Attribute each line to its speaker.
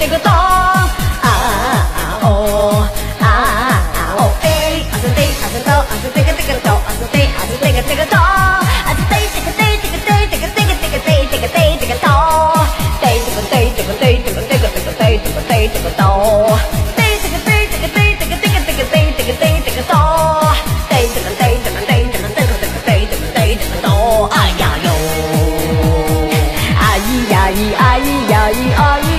Speaker 1: 这个多啊啊哦啊啊哦，哎啊这得啊这啊啊啊啊，咿呀咿啊咿。